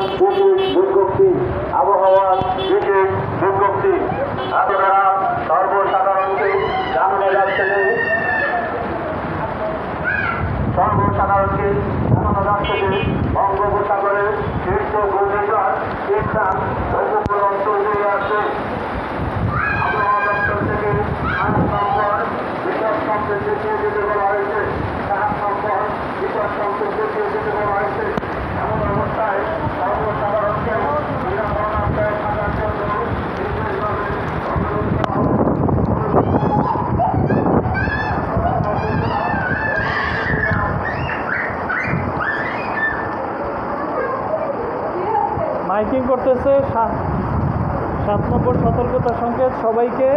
বিশেষ বিজ্ঞপ্তি আবহাওয়ার বিশেষ বিজ্ঞপ্তি। আপনারা সর্বসাধারণকে জানানো যাচ্ছে যে সর্বসাধারণকে জানানো যাচ্ছে যে বঙ্গোপসাগরের শীর্ষ ঘূর্ণিঝড় ইসলাম মাইকিং করতেছে সাত নম্বর সতর্কতা সংকেত সবাইকে।